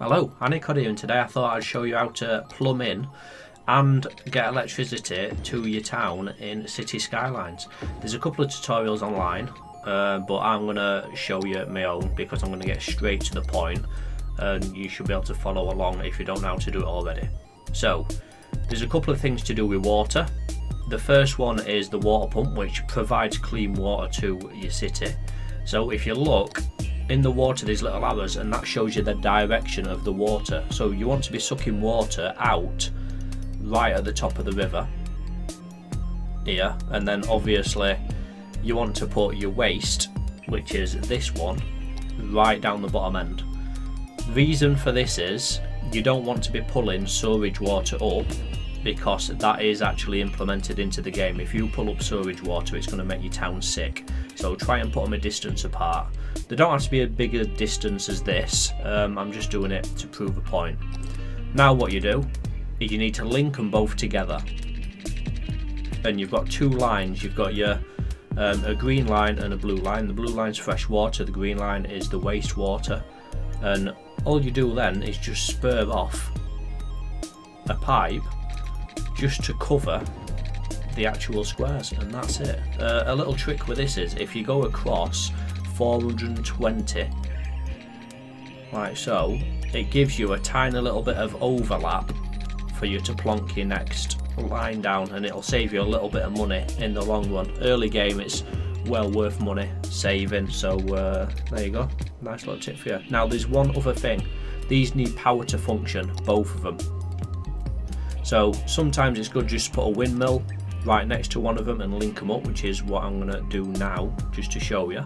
Hello, Anicod here and today I thought I'd show you how to plumb in and get electricity to your town in City Skylines. There's a couple of tutorials online uh, but I'm going to show you my own because I'm going to get straight to the point and you should be able to follow along if you don't know how to do it already. So, there's a couple of things to do with water. The first one is the water pump which provides clean water to your city. So if you look in the water there's little arrows and that shows you the direction of the water. So you want to be sucking water out right at the top of the river here and then obviously you want to put your waste which is this one right down the bottom end. Reason for this is you don't want to be pulling sewage water up because that is actually implemented into the game if you pull up sewage water it's going to make your town sick so try and put them a distance apart they don't have to be a bigger distance as this, um, I'm just doing it to prove a point. Now what you do is you need to link them both together. And you've got two lines, you've got your um, a green line and a blue line. The blue line is fresh water, the green line is the wastewater. And all you do then is just spur off a pipe just to cover the actual squares and that's it. Uh, a little trick with this is if you go across 420 like so it gives you a tiny little bit of overlap for you to plonk your next line down and it'll save you a little bit of money in the long run. Early game it's well worth money saving so uh, there you go. Nice little tip for you. Now there's one other thing. These need power to function both of them so sometimes it's good just put a windmill right next to one of them and link them up which is what I'm going to do now just to show you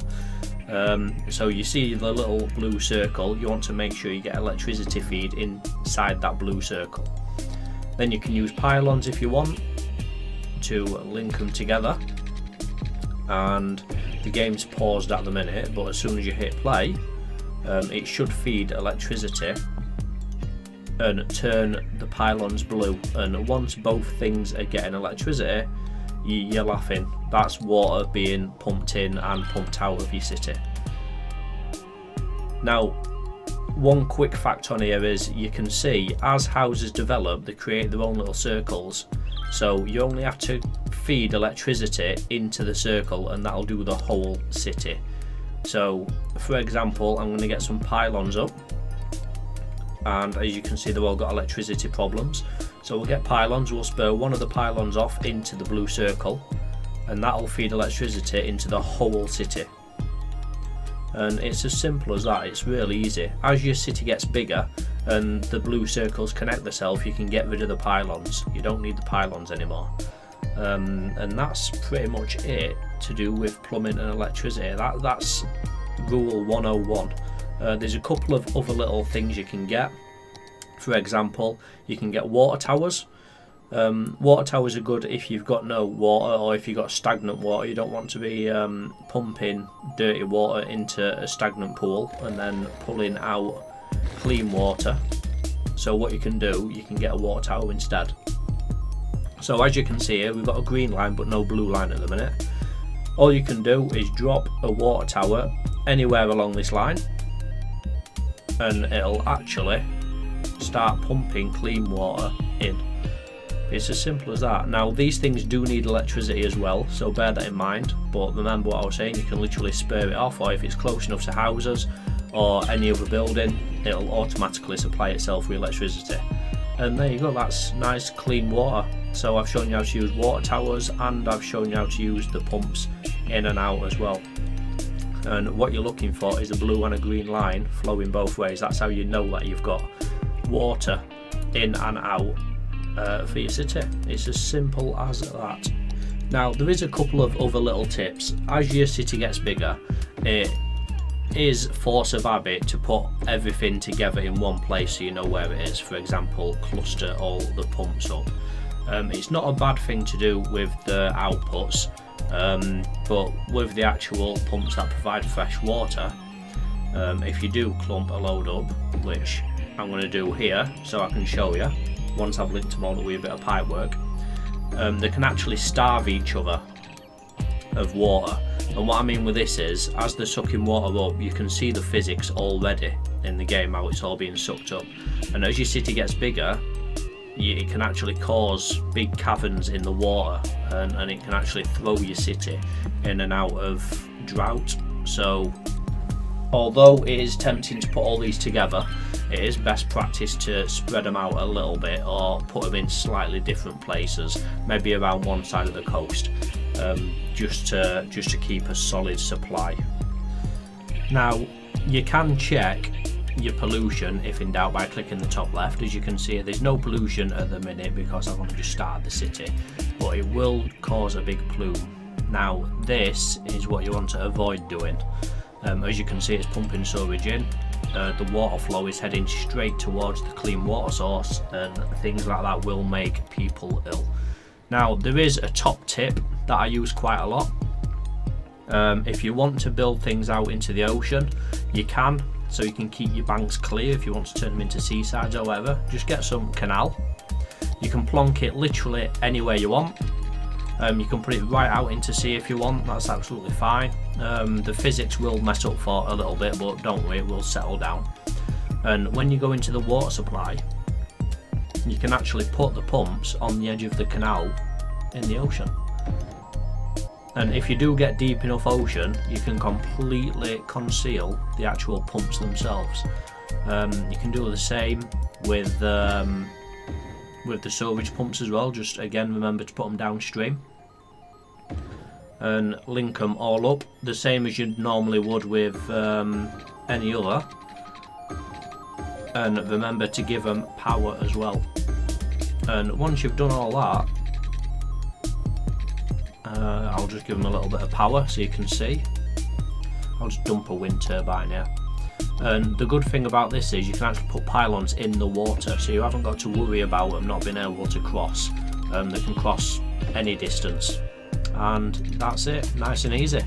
um, so you see the little blue circle, you want to make sure you get electricity feed inside that blue circle. Then you can use pylons if you want to link them together. And the game's paused at the minute, but as soon as you hit play, um, it should feed electricity and turn the pylons blue. And once both things are getting electricity, you're laughing. That's water being pumped in and pumped out of your city. Now, one quick fact on here is you can see as houses develop, they create their own little circles. So you only have to feed electricity into the circle and that'll do the whole city. So, for example, I'm going to get some pylons up and as you can see they've all got electricity problems. So we'll get pylons. We'll spur one of the pylons off into the blue circle and that'll feed electricity into the whole city. And it's as simple as that. It's really easy. As your city gets bigger and the blue circles connect themselves you can get rid of the pylons. You don't need the pylons anymore. Um, and that's pretty much it to do with plumbing and electricity. That that's rule 101 uh, there's a couple of other little things you can get. For example, you can get water towers. Um, water towers are good if you've got no water or if you've got stagnant water. You don't want to be um, pumping dirty water into a stagnant pool and then pulling out clean water. So what you can do, you can get a water tower instead. So as you can see here, we've got a green line but no blue line at the minute. All you can do is drop a water tower anywhere along this line and it'll actually start pumping clean water in. It's as simple as that. Now these things do need electricity as well, so bear that in mind. But remember what I was saying, you can literally spur it off, or if it's close enough to houses or any other building, it'll automatically supply itself with electricity. And there you go, that's nice clean water. So I've shown you how to use water towers and I've shown you how to use the pumps in and out as well and what you're looking for is a blue and a green line flowing both ways. That's how you know that you've got water in and out uh, for your city. It's as simple as that. Now there is a couple of other little tips. As your city gets bigger it is force of habit to put everything together in one place so you know where it is. For example cluster all the pumps up. Um, it's not a bad thing to do with the outputs um, but with the actual pumps that provide fresh water um, if you do clump a load up which I'm going to do here so I can show you once I've linked them all with a bit of pipe work um, they can actually starve each other of water. And what I mean with this is as they're sucking water up you can see the physics already in the game how it's all being sucked up. And as your city gets bigger it can actually cause big caverns in the water and, and it can actually throw your city in and out of drought. So although it is tempting to put all these together it is best practice to spread them out a little bit or put them in slightly different places maybe around one side of the coast um, just to just to keep a solid supply. Now you can check your pollution if in doubt by clicking the top left as you can see. There's no pollution at the minute because I've only just started the city but it will cause a big plume. Now this is what you want to avoid doing. Um, as you can see it's pumping sewage in. Uh, the water flow is heading straight towards the clean water source and things like that will make people ill. Now there is a top tip that I use quite a lot. Um, if you want to build things out into the ocean you can so you can keep your banks clear if you want to turn them into seasides or whatever. Just get some canal. You can plonk it literally anywhere you want. Um, you can put it right out into sea if you want, that's absolutely fine. Um, the physics will mess up for a little bit, but don't worry, it will settle down. And when you go into the water supply, you can actually put the pumps on the edge of the canal in the ocean and if you do get deep enough ocean you can completely conceal the actual pumps themselves. Um, you can do the same with um, with the sewage pumps as well. Just again remember to put them downstream and link them all up the same as you normally would with um, any other. And remember to give them power as well. And once you've done all that uh, I'll just give them a little bit of power so you can see. I'll just dump a wind turbine here. And the good thing about this is you can actually put pylons in the water so you haven't got to worry about them not being able to cross. Um, they can cross any distance and that's it, nice and easy.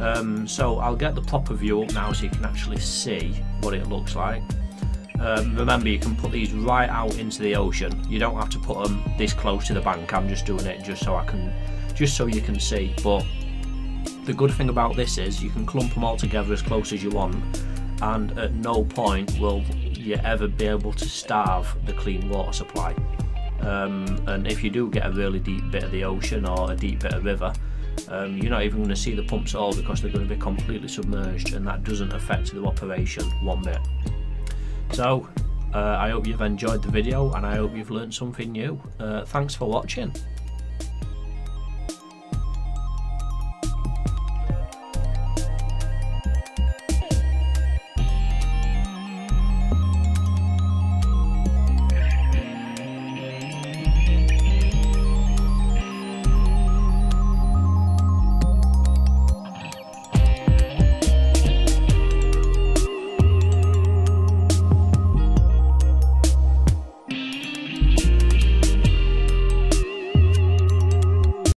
Um, so I'll get the proper view up now so you can actually see what it looks like. Um, remember you can put these right out into the ocean, you don't have to put them this close to the bank, I'm just doing it just so I can just so you can see but the good thing about this is you can clump them all together as close as you want and at no point will you ever be able to starve the clean water supply. Um, and if you do get a really deep bit of the ocean or a deep bit of river um, you're not even going to see the pumps at all because they're going to be completely submerged and that doesn't affect the operation one bit. So uh, I hope you've enjoyed the video and I hope you've learned something new. Uh, thanks for watching